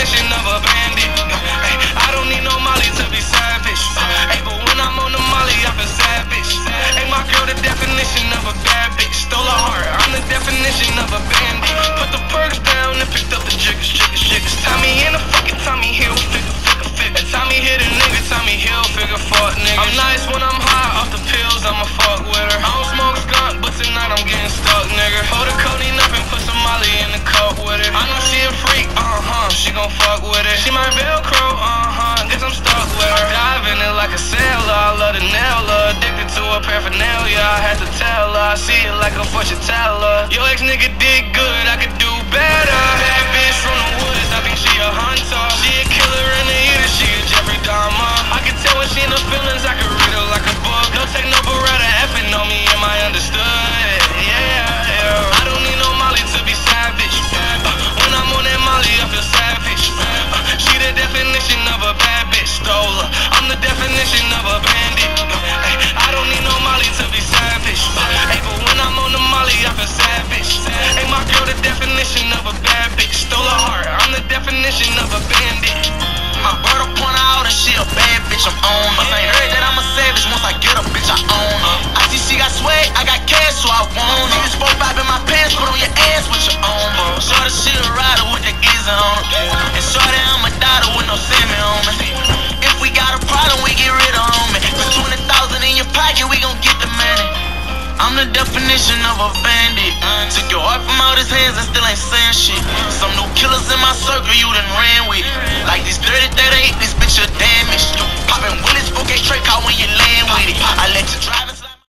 definition of a bandit. Hey, I don't need no molly to be savage. Hey, but when I'm on the molly, I feel savage. Hey, my girl, the definition of a bad bitch. Stole her heart, I'm the definition of a bandit. Put the Percs down and picked up the jiggers, jiggers, jiggers. Tommy in a fucking Tommy Hill, figure, figure, figure. Tommy hit a nigga, Tommy Hill, figure, fuck nigga. I'm nice when I'm high off the pills, I'ma fuck with her. I don't smoke skunk, but tonight I'm getting stuck, nigga. Hold a cup. Paraphernalia. I had to tell her, I see it like a fortune teller. Your ex nigga did good, I could do better. Definition of a bad bitch, stole her heart. I'm the definition of a bandit. My brother point out and she a bad bitch, I'm on her. Ain't heard that I'm a savage, once I get a bitch, I own her. I see she got swag, I got cash, so I want her. Niggas spoke five in my pants, put on your ass with your own, bro. Shorty, she a rider with the geezer on her. And shorty, I'm a daughter with no salmon on me. If we got a problem, we get rid of homie. Put 20,000 in your pocket, we gon' get the money. I'm the definition of a bandit. Took your saying shit. Some new killers in my circle you